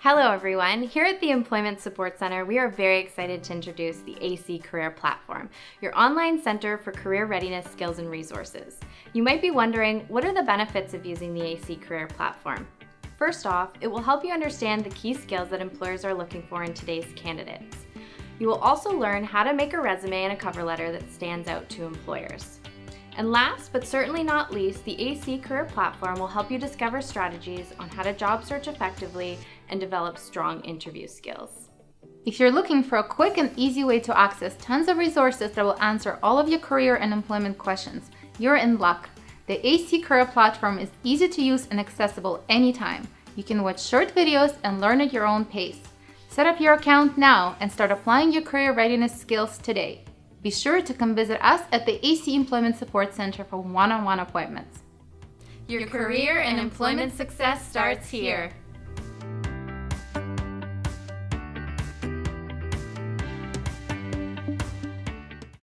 Hello everyone. Here at the Employment Support Center, we are very excited to introduce the AC Career Platform, your online center for career readiness skills and resources. You might be wondering, what are the benefits of using the AC Career Platform? First off, it will help you understand the key skills that employers are looking for in today's candidates. You will also learn how to make a resume and a cover letter that stands out to employers. And last but certainly not least, the AC Career Platform will help you discover strategies on how to job search effectively and develop strong interview skills. If you're looking for a quick and easy way to access tons of resources that will answer all of your career and employment questions, you're in luck. The AC Career Platform is easy to use and accessible anytime. You can watch short videos and learn at your own pace. Set up your account now and start applying your career readiness skills today. Be sure to come visit us at the AC Employment Support Center for one-on-one appointments. Your career and employment success starts here.